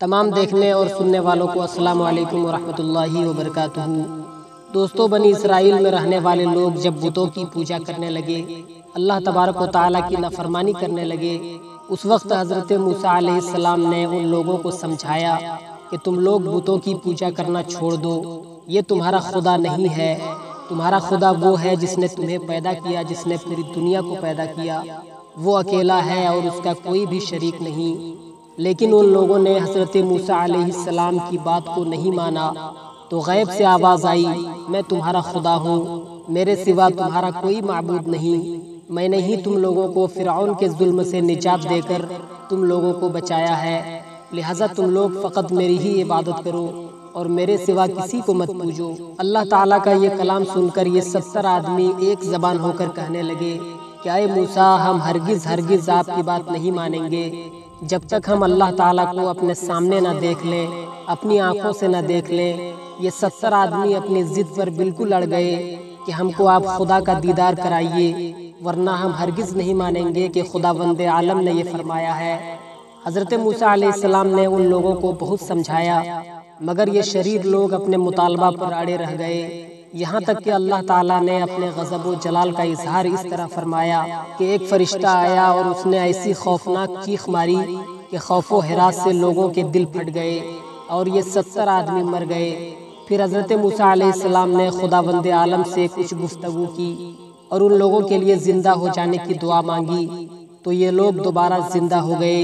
तमाम देखने और सुनने वालों को अस्सलाम वालेकुम वरहमतुल्लाहि वबरकातुहू। दोस्तों बनी इसराइल में रहने वाले लोग जब बुतों की पूजा करने लगे अल्लाह तबारक ताली की नाफरमानी करने लगे। उस वक्त हज़रत मूसा सलाम ने उन लोगों को समझाया कि तुम लोग बुतों की पूजा करना छोड़ दो। ये तुम्हारा खुदा नहीं है। तुम्हारा खुदा वो है जिसने तुम्हें पैदा किया जिसने पूरी दुनिया को पैदा किया वो अकेला है और उसका कोई भी शरीक नहीं लेकिन उन लोगों ने हज़रत मूसा सलाम की बात को नहीं माना। तो गैब से आवाज़ आई, मैं तुम्हारा खुदा हूँ, मेरे सिवा तुम्हारा कोई मबूद नहीं। मैंने ही तुम लोगों को फ़िरौन के जुल्म से निजात देकर तुम लोगों को बचाया है। लिहाजा तुम लोग फ़कत मेरी ही इबादत करो और मेरे सिवा किसी को मत पूजो। अल्लाह ताला का ये कलाम सुनकर ये सत्तर आदमी एक जबान होकर कहने लगे, क्या मूसा, हम हरगिज हरगिज आपकी बात नहीं मानेंगे? जब तक हम अल्लाह ताला को अपने सामने ना देख लें, अपनी आँखों से ना देख लें, ये सत्तर आदमी अपनी जिद पर बिल्कुल अड़ गए कि हमको आप खुदा का दीदार कराइए, वरना हम हरगिज नहीं मानेंगे कि खुदा वंद आलम ने ये फरमाया है। हज़रत मूसा सलाम ने उन लोगों को बहुत समझाया, मगर ये शरीर लोग अपने मुतालबा पर अड़े रह गए। यहाँ तक कि अल्लाह ताला ने अपने गज़ब जलाल का इजहार इस तरह फरमाया कि एक फरिश्ता आया और उसने ऐसी खौफनाक चीख मारी कि खौफो हरास से लोगों के दिल फट गए और ये सत्तर आदमी मर गए। फिर हज़रत मूसा सलाम ने खुदा बंद आलम से कुछ गुफ्तगु की और उन लोगों के लिए ज़िंदा हो जाने की दुआ मांगी। तो ये लोग दोबारा ज़िंदा हो गए।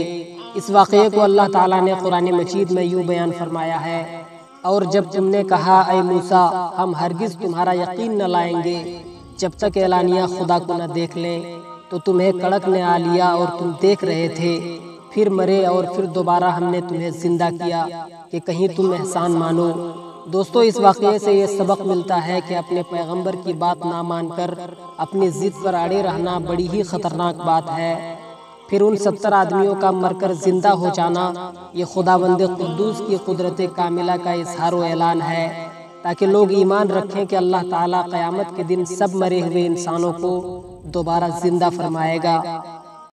इस वाक़े को अल्लाह ताला ने कुरान मजीद में यूँ बयान फरमाया है और जब तुमने कहा अय मूसा, हम हरगिज तुम्हारा यकीन न लाएँगे, जब तक एलानिया खुदा को न देख लें तो तुम्हें कड़क ने आ लिया और तुम देख रहे थे। फिर मरे और फिर दोबारा हमने तुम्हें ज़िंदा किया, कि कहीं तुम एहसान मानो। दोस्तों, इस वाक़े से ये सबक मिलता है कि अपने पैगंबर की बात ना मानकर, अपनी ज़िद पर अड़े रहना बड़ी ही ख़तरनाक बात है। फिर उन सत्तर आदमियों का मरकर ज़िंदा हो जाना, ये खुदाबंद कुद्दूस की कुदरत कामिला का इजहार ऐलान है, ताकि लोग ईमान रखें कि अल्लाह ताला क़यामत के दिन सब मरे हुए इंसानों को दोबारा ज़िंदा फरमाएगा।